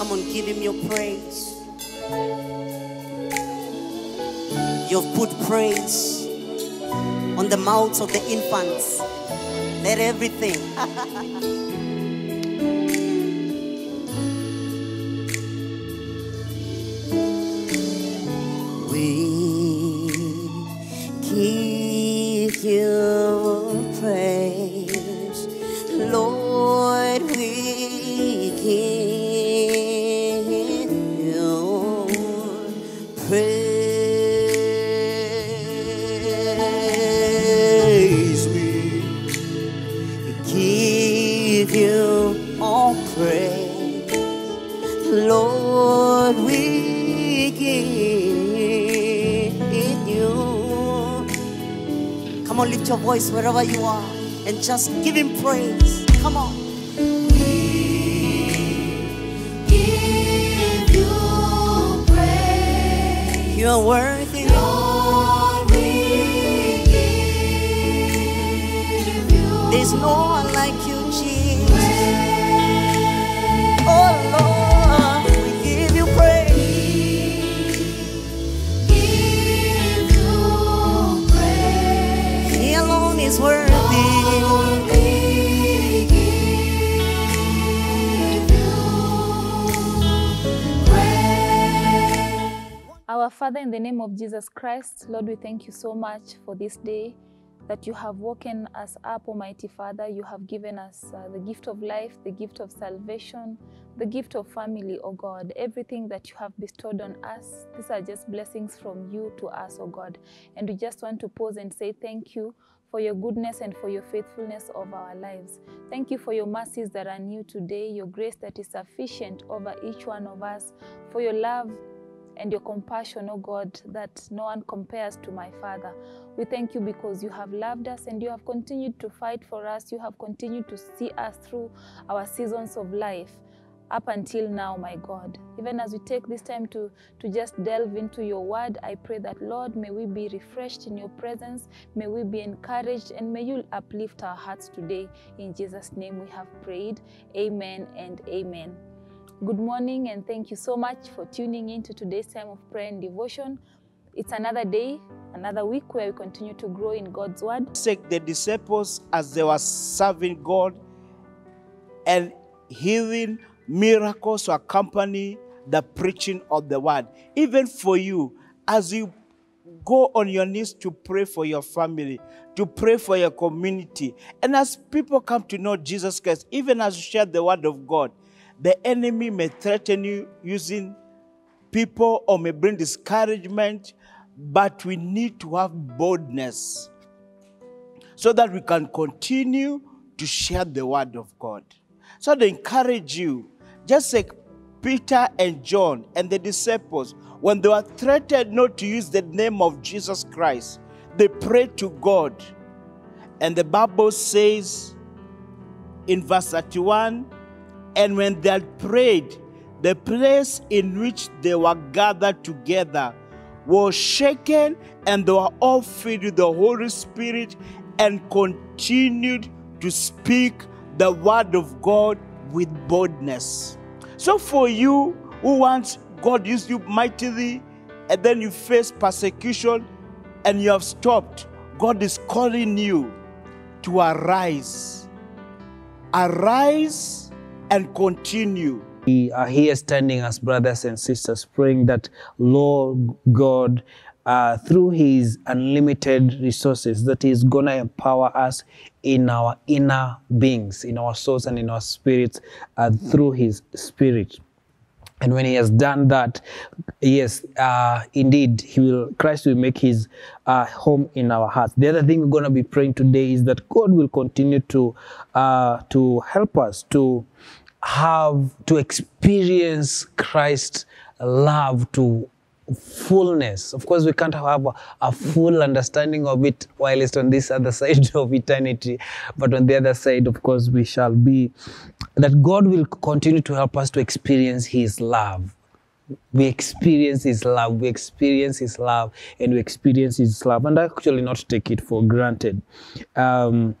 Come on, give him your praise. You've put praise on the mouths of the infants. Let everything. Come on, lift your voice wherever you are and just give him praise. Come on. Give you praise, You're worthy. Lord. We give you There's no one like you, Father, in the name of Jesus Christ, Lord, we thank you so much for this day that you have woken us up, Almighty Father. You have given us uh, the gift of life, the gift of salvation, the gift of family, oh God. Everything that you have bestowed on us, these are just blessings from you to us, oh God. And we just want to pause and say thank you for your goodness and for your faithfulness of our lives. Thank you for your mercies that are new today, your grace that is sufficient over each one of us, for your love and your compassion, O God, that no one compares to my Father. We thank you because you have loved us and you have continued to fight for us. You have continued to see us through our seasons of life up until now, my God. Even as we take this time to, to just delve into your word, I pray that, Lord, may we be refreshed in your presence, may we be encouraged, and may you uplift our hearts today. In Jesus' name we have prayed. Amen and amen. Good morning, and thank you so much for tuning in to today's time of prayer and devotion. It's another day, another week where we continue to grow in God's word. sake the disciples as they were serving God and healing miracles to accompany the preaching of the word. Even for you, as you go on your knees to pray for your family, to pray for your community, and as people come to know Jesus Christ, even as you share the word of God, the enemy may threaten you using people or may bring discouragement, but we need to have boldness so that we can continue to share the word of God. So I encourage you, just like Peter and John and the disciples, when they were threatened not to use the name of Jesus Christ, they prayed to God. And the Bible says in verse 31 and when they had prayed, the place in which they were gathered together was shaken, and they were all filled with the Holy Spirit and continued to speak the word of God with boldness. So, for you who wants God use you mightily, and then you face persecution and you have stopped, God is calling you to arise. Arise and continue. We are here standing as brothers and sisters, praying that Lord God, uh, through His unlimited resources, that He's gonna empower us in our inner beings, in our souls, and in our spirits, uh, through His Spirit. And when he has done that, yes, uh, indeed, he will. Christ will make his uh, home in our hearts. The other thing we're going to be praying today is that God will continue to uh, to help us to have to experience Christ's love to fullness. Of course, we can't have a, a full understanding of it while it's on this other side of eternity, but on the other side, of course, we shall be. That God will continue to help us to experience His love. We experience His love, we experience His love, and we experience His love, and actually not take it for granted. Um,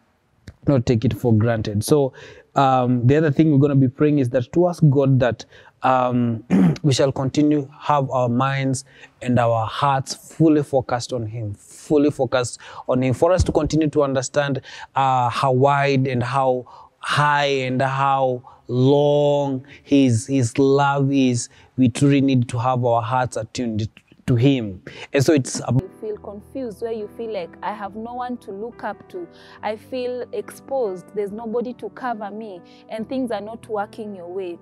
not take it for granted. So um, the other thing we're going to be praying is that to ask God that um, we shall continue have our minds and our hearts fully focused on Him, fully focused on Him, for us to continue to understand uh, how wide and how high and how long His His love is. We truly need to have our hearts attuned to Him, and so it's about feel confused, where you feel like I have no one to look up to, I feel exposed, there's nobody to cover me, and things are not working your way.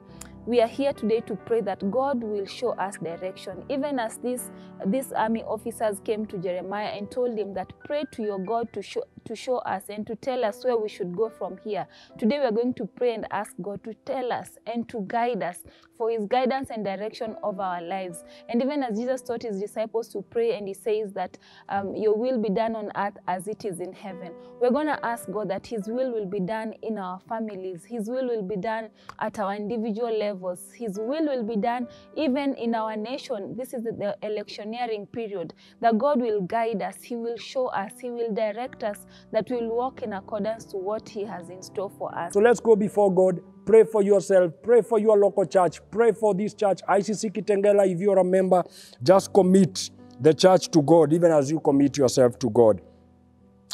We are here today to pray that God will show us direction. Even as these, these army officers came to Jeremiah and told him that pray to your God to show, to show us and to tell us where we should go from here. Today we are going to pray and ask God to tell us and to guide us for his guidance and direction of our lives. And even as Jesus taught his disciples to pray and he says that um, your will be done on earth as it is in heaven. We're going to ask God that his will will be done in our families. His will will be done at our individual levels. His will will be done even in our nation. This is the electioneering period. That God will guide us. He will show us. He will direct us that we'll walk in accordance to what he has in store for us. So let's go before God. Pray for yourself. Pray for your local church. Pray for this church. ICC Kitengela, if you're a member, just commit the church to God, even as you commit yourself to God.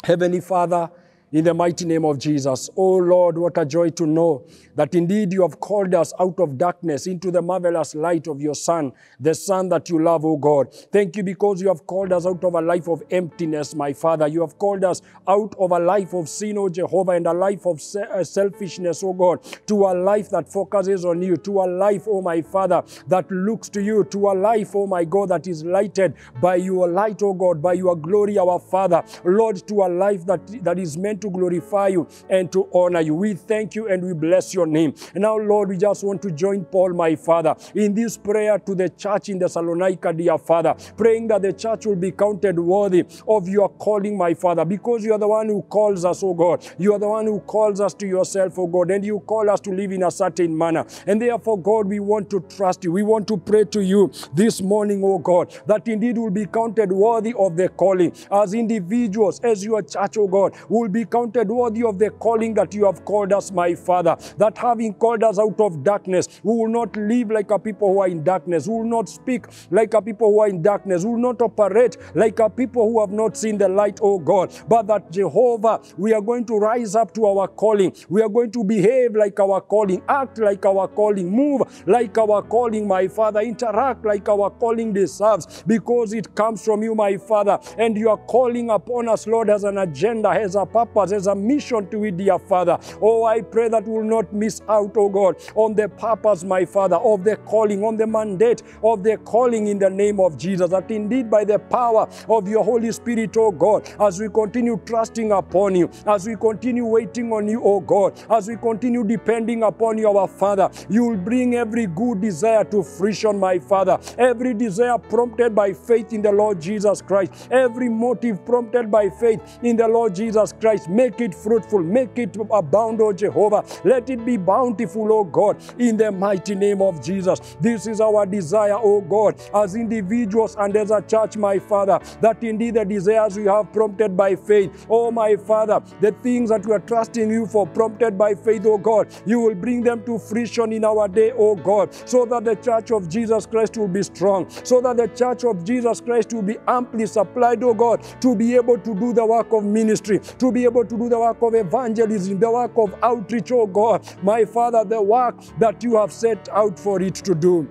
Heavenly Father, in the mighty name of Jesus. Oh Lord, what a joy to know that indeed you have called us out of darkness into the marvelous light of your Son, the Son that you love, oh God. Thank you because you have called us out of a life of emptiness, my Father. You have called us out of a life of sin, oh Jehovah, and a life of uh, selfishness, oh God, to a life that focuses on you, to a life, oh my Father, that looks to you, to a life, oh my God, that is lighted by your light, oh God, by your glory, our Father. Lord, to a life that, that is meant to glorify you and to honor you. We thank you and we bless your name. And now, Lord, we just want to join Paul, my Father, in this prayer to the church in the Thessalonica, dear Father, praying that the church will be counted worthy of your calling, my Father, because you are the one who calls us, oh God. You are the one who calls us to yourself, oh God, and you call us to live in a certain manner. And therefore, God, we want to trust you. We want to pray to you this morning, oh God, that indeed will be counted worthy of the calling. As individuals, as your church, oh God, will be counted worthy of the calling that you have called us, my Father. That having called us out of darkness, we will not live like a people who are in darkness. We will not speak like a people who are in darkness. We will not operate like a people who have not seen the light, oh God. But that Jehovah, we are going to rise up to our calling. We are going to behave like our calling, act like our calling, move like our calling, my Father, interact like our calling deserves because it comes from you, my Father. And you are calling upon us, Lord, as an agenda, as a purpose, as a mission to it, dear Father. Oh, I pray that we will not miss out, oh God, on the purpose, my Father, of the calling, on the mandate of the calling in the name of Jesus. That indeed, by the power of your Holy Spirit, oh God, as we continue trusting upon you, as we continue waiting on you, oh God, as we continue depending upon you, our Father, you will bring every good desire to fruition, my Father. Every desire prompted by faith in the Lord Jesus Christ, every motive prompted by faith in the Lord Jesus Christ, make it fruitful, make it abound, oh Jehovah. Let it be bountiful, oh God, in the mighty name of Jesus. This is our desire, oh God, as individuals and as a church, my Father, that indeed the desires we have prompted by faith, oh my Father, the things that we are trusting you for prompted by faith, oh God, you will bring them to fruition in our day, oh God, so that the church of Jesus Christ will be strong, so that the church of Jesus Christ will be amply supplied, oh God, to be able to do the work of ministry, to be able to do the work of evangelism, the work of outreach, oh God, my Father, the work that you have set out for it to do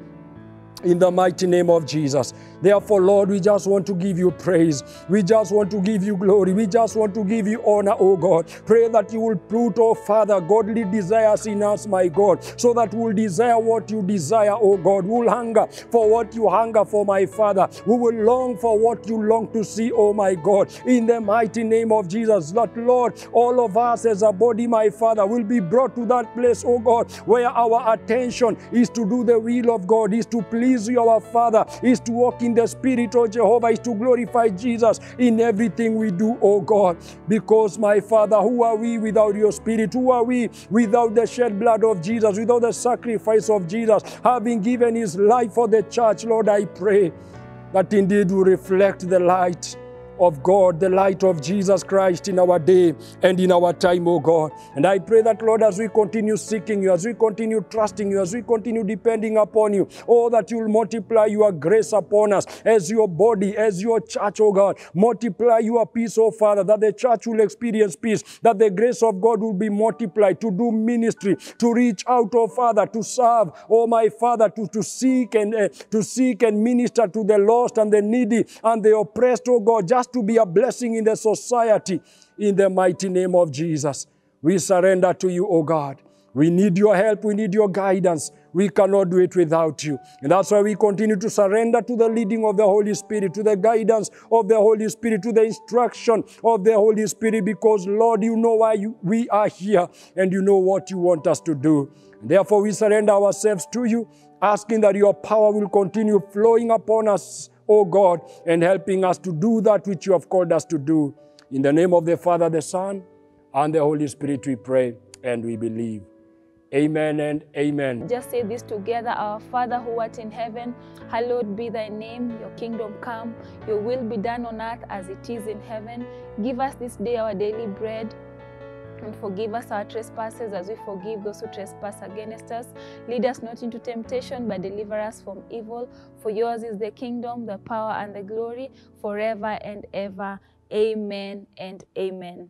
in the mighty name of Jesus. Therefore, Lord, we just want to give you praise. We just want to give you glory. We just want to give you honor, oh God. Pray that you will put, oh Father, godly desires in us, my God, so that we'll desire what you desire, oh God. We'll hunger for what you hunger for, my Father. We will long for what you long to see, oh my God. In the mighty name of Jesus, that Lord, all of us as a body, my Father, will be brought to that place, oh God, where our attention is to do the will of God, is to please you, our Father, is to walk in the Spirit, oh Jehovah, is to glorify Jesus in everything we do, oh God. Because, my Father, who are we without your Spirit? Who are we without the shed blood of Jesus, without the sacrifice of Jesus, having given his life for the church? Lord, I pray that indeed we reflect the light of God, the light of Jesus Christ in our day and in our time, oh God. And I pray that, Lord, as we continue seeking you, as we continue trusting you, as we continue depending upon you, oh, that you'll multiply your grace upon us as your body, as your church, oh God. Multiply your peace, oh Father, that the church will experience peace, that the grace of God will be multiplied to do ministry, to reach out, oh Father, to serve, oh my Father, to, to seek and uh, to seek and minister to the lost and the needy and the oppressed, oh God, just to be a blessing in the society. In the mighty name of Jesus, we surrender to you, O God. We need your help. We need your guidance. We cannot do it without you. And that's why we continue to surrender to the leading of the Holy Spirit, to the guidance of the Holy Spirit, to the instruction of the Holy Spirit, because, Lord, you know why you, we are here and you know what you want us to do. Therefore, we surrender ourselves to you, asking that your power will continue flowing upon us, O God, and helping us to do that which you have called us to do. In the name of the Father, the Son, and the Holy Spirit, we pray and we believe. Amen and amen. Just say this together Our Father who art in heaven, hallowed be thy name, your kingdom come, your will be done on earth as it is in heaven. Give us this day our daily bread. And forgive us our trespasses as we forgive those who trespass against us. Lead us not into temptation, but deliver us from evil. For yours is the kingdom, the power, and the glory forever and ever. Amen and amen.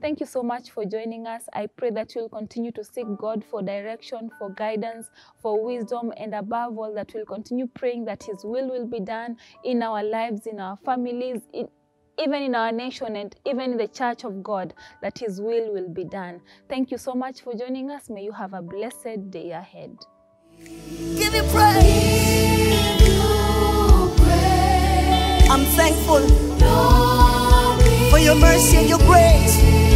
Thank you so much for joining us. I pray that you'll continue to seek God for direction, for guidance, for wisdom, and above all, that we'll continue praying that His will will be done in our lives, in our families, in, even in our nation, and even in the church of God, that His will will be done. Thank you so much for joining us. May you have a blessed day ahead. Give you praise. I'm thankful for your mercy and your grace.